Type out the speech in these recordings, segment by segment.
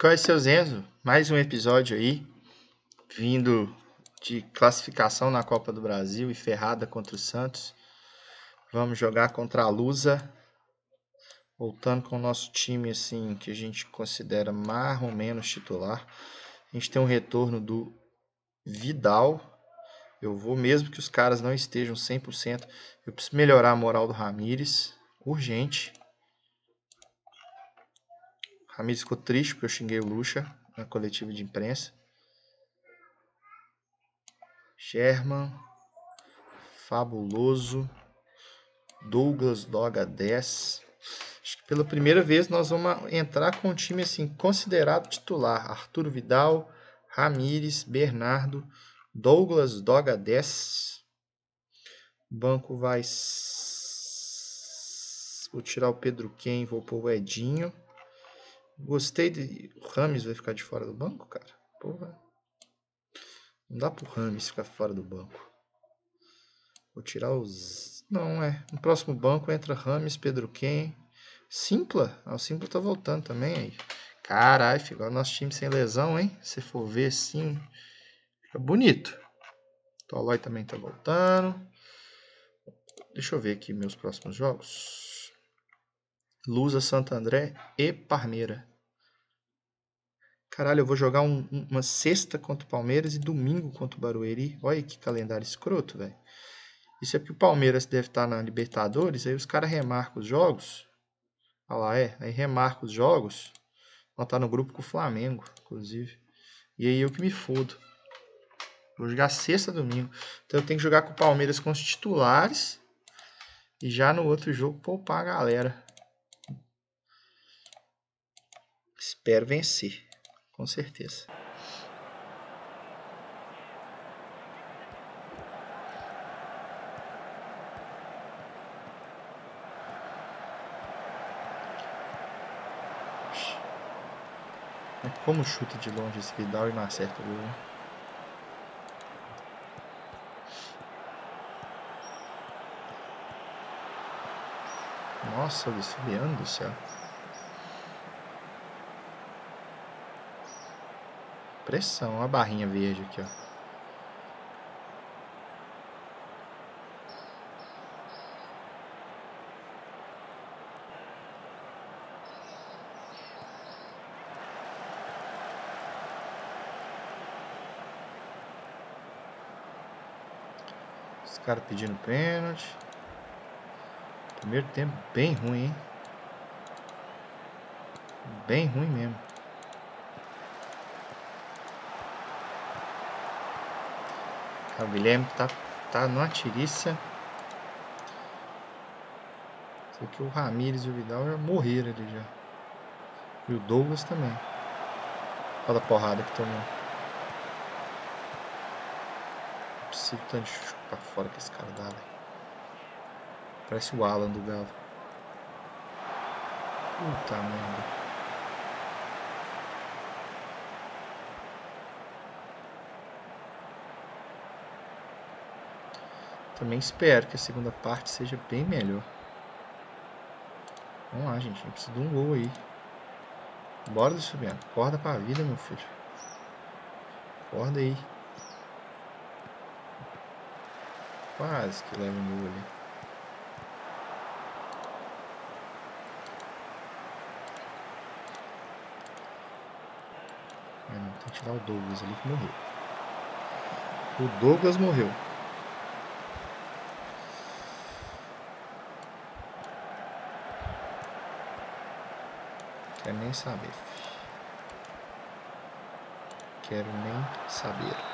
Qual é seu Zenzo? Mais um episódio aí, vindo de classificação na Copa do Brasil e ferrada contra o Santos. Vamos jogar contra a Lusa, voltando com o nosso time assim que a gente considera mais ou menos titular. A gente tem um retorno do Vidal. Eu vou mesmo que os caras não estejam 100%. Eu preciso melhorar a moral do Ramires, urgente. Ramires ficou triste porque eu xinguei o Lucha na coletiva de imprensa. Sherman, fabuloso. Douglas Doga 10. Acho que pela primeira vez nós vamos entrar com um time assim considerado titular. Arthur Vidal, Ramires, Bernardo, Douglas Doga 10. Banco vai. Vou tirar o Pedro Ken, vou pôr o Edinho. Gostei de. O Rames vai ficar de fora do banco, cara? Porra. Não dá pro Rames ficar fora do banco. Vou tirar os. Não, é. No próximo banco entra Rames, Pedro Ken. Simpla. Ah, o Simpla tá voltando também aí. Caralho, ficou o nosso time sem lesão, hein? Se for ver assim. Fica bonito. Tolói também tá voltando. Deixa eu ver aqui meus próximos jogos. Lusa, Santo André e Parmeira. Caralho, eu vou jogar um, uma sexta contra o Palmeiras e domingo contra o Barueri. Olha que calendário escroto, velho. Isso é porque o Palmeiras deve estar na Libertadores, aí os caras remarcam os jogos. Olha lá, é. Aí remarca os jogos. Vão estar no grupo com o Flamengo, inclusive. E aí eu que me fodo. Vou jogar sexta domingo. Então eu tenho que jogar com o Palmeiras com os titulares. E já no outro jogo poupar a galera. Espero vencer com certeza. Como chuta de longe esse Vidal e não acerta o gol. Nossa, Luiz Fabiano do céu. Pressão, a barrinha verde aqui, ó. Os caras pedindo pênalti. Primeiro tempo bem ruim, hein? Bem ruim mesmo. O Guilherme tá, tá numa tiriça. Sei que o Ramires e o Vidal já morreram ali já. E o Douglas também. Olha a porrada que tomou. Não preciso tanto chute pra fora que esse cara dá, velho. Parece o Alan do Galo. Puta merda. Também espero que a segunda parte seja bem melhor. Vamos lá, gente. A gente precisa de um gol aí. Bora, Luciano. Acorda pra vida, meu filho. Acorda aí. Quase que leva um gol ali. Tem que tirar o Douglas ali que morreu. O Douglas morreu. Quero nem saber. Quero nem saber.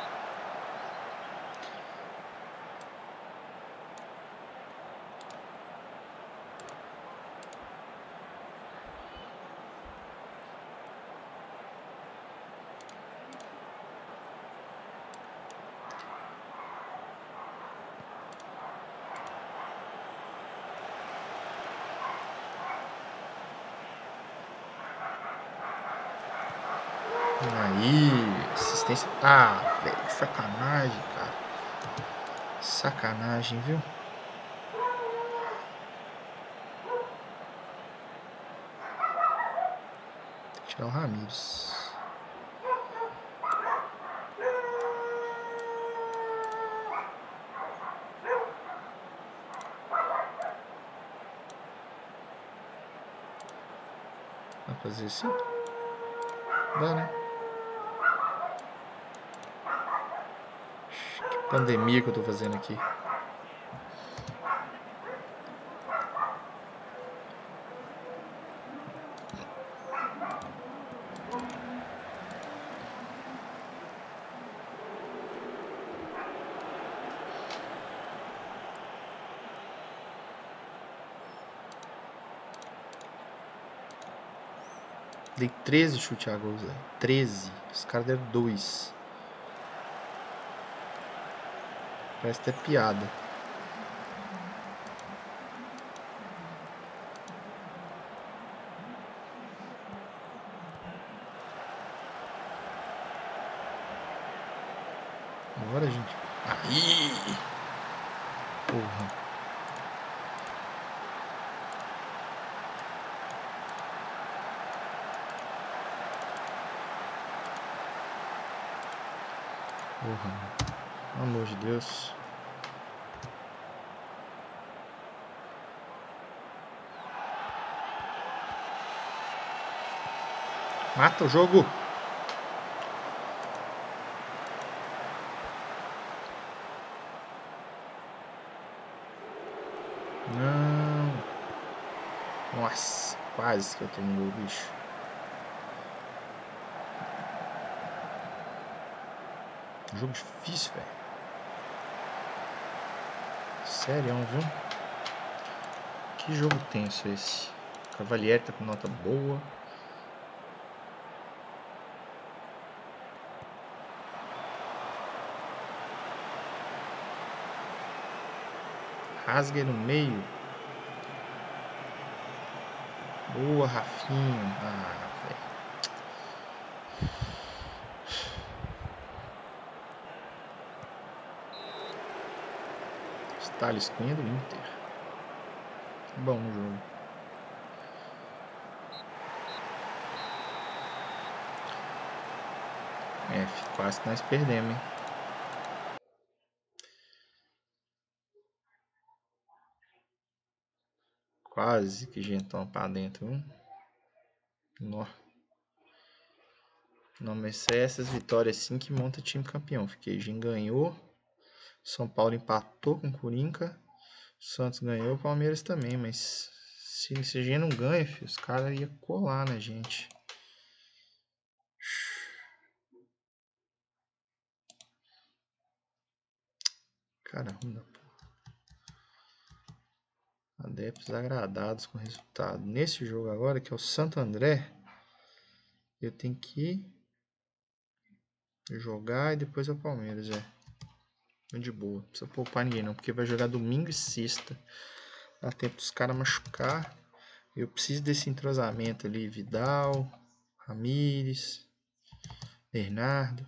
Aí, assistência. Ah, velho, sacanagem, cara. Sacanagem, viu? Tirar o Ramires. Vai fazer assim? Dá, né? Pandemia que eu tô fazendo aqui. Dei 13 chute a gols, velho. 13. Os caras deram 2. Parece até piada. Agora, gente. Aí! Porra. Porra, pelo amor de Deus. Mata o jogo. Não. Nossa, quase que eu tomo o bicho. Jogo difícil, velho. Sério, viu? Que jogo tenso esse. Cavalieri tá com nota boa. Rasgue no meio. Boa, Rafinha. Ah, Thales Cunha do Inter. Bom jogo. É, quase que nós perdemos, hein? Quase que gentão pra dentro, viu? Nó. Não, mas é essas vitórias assim que monta time campeão. Fiquei, ganhou. São Paulo empatou com o Corinca. Santos ganhou, o Palmeiras também, mas se, se a não ganha, filho, os caras iam colar na gente. Caramba, porra. Adeptos agradados com o resultado. Nesse jogo agora, que é o Santo André, eu tenho que jogar e depois é o Palmeiras, é. De boa. Não precisa poupar ninguém não, porque vai jogar domingo e sexta. Dá tempo dos caras machucar. Eu preciso desse entrosamento ali. Vidal, Ramires, Bernardo.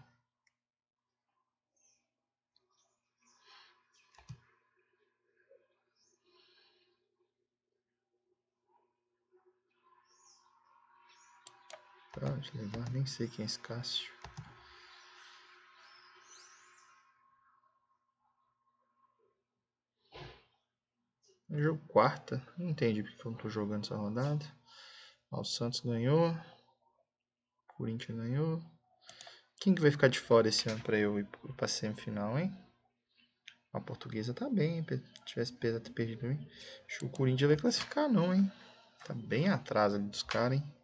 Pode levar, nem sei quem é esse Cássio. Jogo quarta. Não entendi porque eu não tô jogando essa rodada. Ó, o Santos ganhou. Corinthians ganhou. Quem que vai ficar de fora esse ano pra eu ir pra semifinal, hein? A portuguesa tá bem, hein? Se tivesse ter perdido hein? Acho que o Corinthians vai classificar não, hein? Tá bem atrás ali dos caras, hein?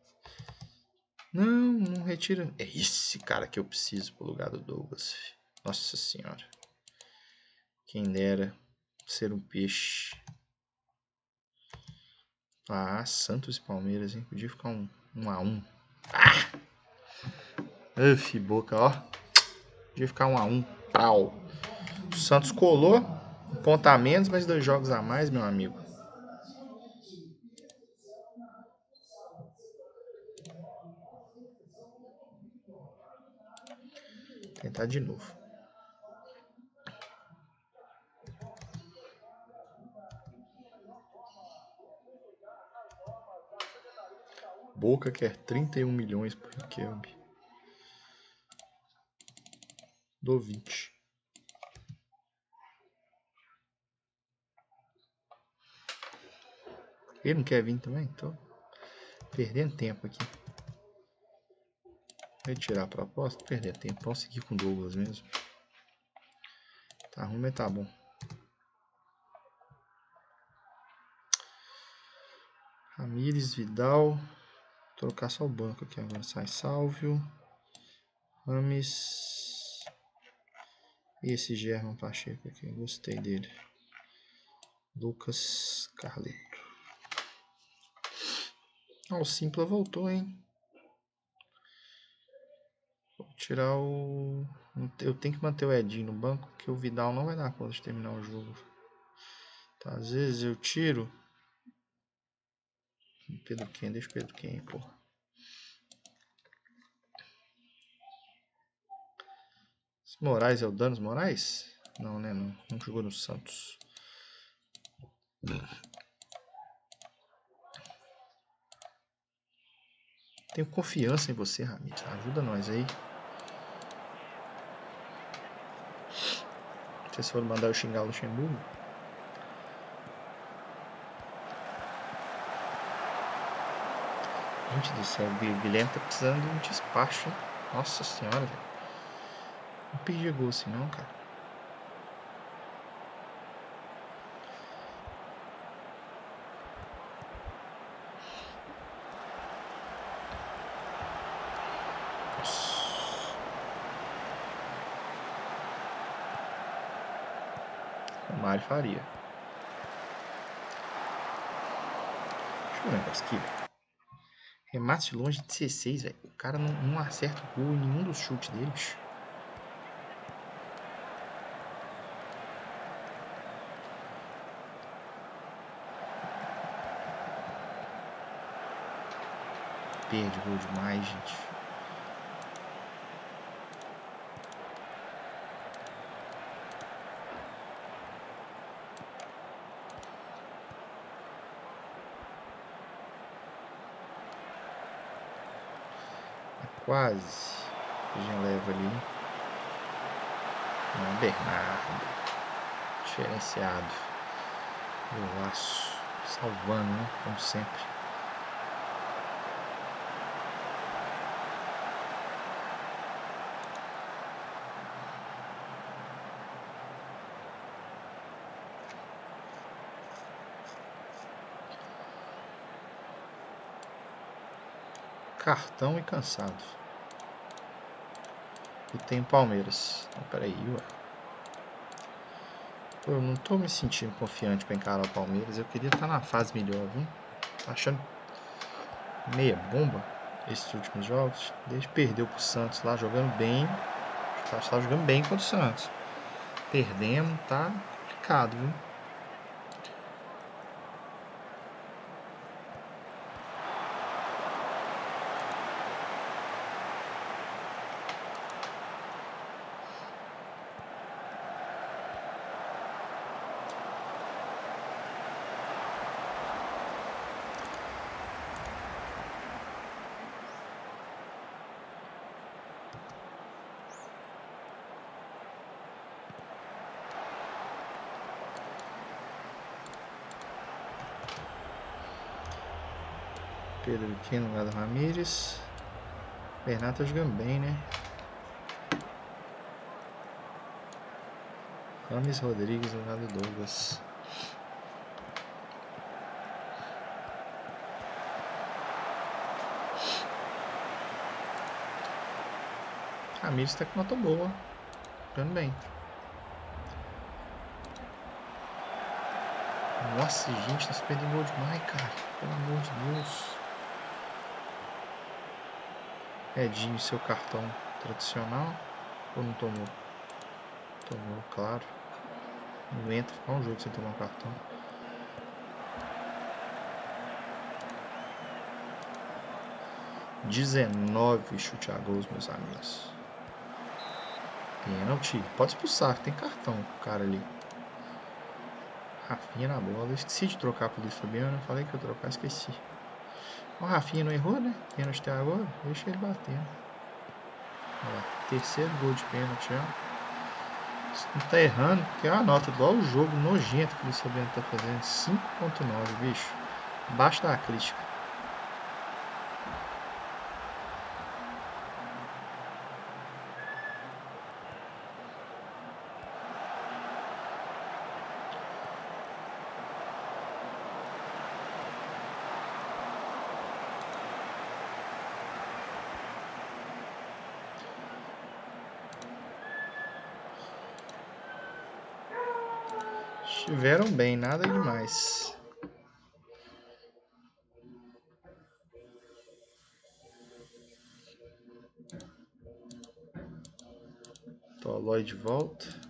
Não, não retira. É esse cara que eu preciso pro lugar do Douglas. Nossa senhora. Quem dera ser um peixe. Ah, Santos e Palmeiras, hein? Podia ficar um, um a um. Ah! Uf, boca, ó. Podia ficar um a um. Pau. O Santos colou. Um ponto a menos, mas dois jogos a mais, meu amigo. Tentar de novo. Boca quer 31 milhões por Riquelme. Dou 20. Ele não quer vir também? Tô perdendo tempo aqui. Retirar a proposta, perder tempo. Posso seguir com Douglas mesmo. Tá ruim, mas tá bom. Ramires, Vidal. Trocar só o banco aqui agora. Sai Salvio. Rames. E esse German Pacheco aqui. Gostei dele. Lucas Carleto. Ah, o Simpla voltou, hein? Vou tirar o... Eu tenho que manter o Edinho no banco, porque o Vidal não vai dar conta de terminar o jogo. Tá, às vezes eu tiro... Pedro quem? Deixa o Pedro quem, pô. Moraes é o Danos Moraes? Não, né? Não, não jogou no Santos. Tenho confiança em você, Ramires. Ajuda nós aí. Vocês forem mandar eu xingar o Luxemburgo. Gente do céu, o Guilherme tá precisando de um despacho. Nossa senhora, velho. Não perdi gol assim não, cara. Mário Faria. Deixa eu ver um negócio aqui, velho. Remate longe de 16, velho. O cara não, não acerta o gol em nenhum dos chutes deles. Perde gol demais, gente. Quase. Gente leva ali. Não, Bernardo. Diferenciado. Golaço. Salvando, né? Como sempre. Cartão e cansado. E tem Palmeiras. Então, peraí, ué. Pô, eu não tô me sentindo confiante para encarar o Palmeiras. Eu queria estar na fase melhor, viu? Tô achando meia bomba esses últimos jogos. Desde perdeu pro Santos lá jogando bem. Estava jogando bem contra o Santos. Perdemos, tá complicado, viu? Pedro aqui no lugar do Ramires. Bernardo tá jogando bem, né? Rames Rodrigues no lugar do Douglas. Ramires tá com nota boa. Jogando bem. Nossa, gente, nós perdemos gol demais, cara. Pelo amor de Deus. Edinho, seu cartão tradicional. Ou não tomou? Tomou, claro. Não entra, ficar um jogo sem tomar um cartão. Dezenove chute a gols, meus amigos. Pênalti. Pode expulsar, tem cartão o cara ali. Rafinha na bola. Esqueci de trocar pro Luiz Fabiano. Falei que eu trocar, esqueci. O Rafinha não errou, né? Pênalti até agora. Deixa ele batendo. terceiro gol de pênalti, ó. Não tá errando, porque é uma nota igual o jogo nojento que o Luiz Fabiano tá fazendo. 5.9, bicho. Abaixo da crítica. Estiveram bem, nada demais. Tolói de volta.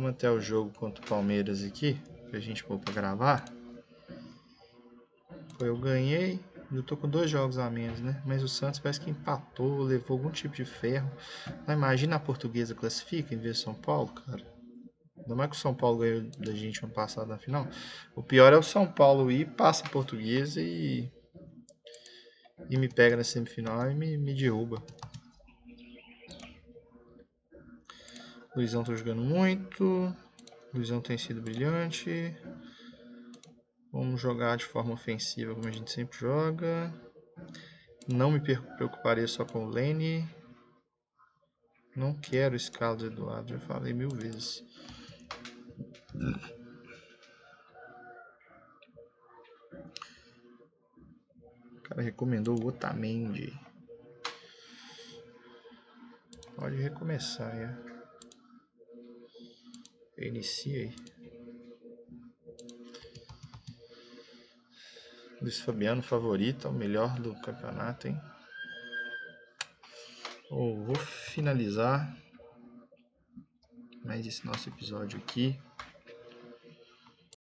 Vamos até o jogo contra o Palmeiras aqui, que a gente pôr para gravar. Foi, eu ganhei, eu tô com dois jogos a menos, né? Mas o Santos parece que empatou, levou algum tipo de ferro. Mas imagina a portuguesa classifica em vez de São Paulo, cara. Ainda mais que o São Paulo ganhou da gente ano passado na final. O pior é o São Paulo ir, passa a portuguesa e. E me pega na semifinal e me, me derruba. Luizão tá jogando muito. Luizão tem sido brilhante. Vamos jogar de forma ofensiva como a gente sempre joga. Não me preocuparia só com o Lane. Não quero esse Eduardo, já falei mil vezes. O cara recomendou o Otamendi. Pode recomeçar, é. Inicia aí. Luiz Fabiano favorito, o melhor do campeonato, hein? Oh, vou finalizar mais esse nosso episódio aqui.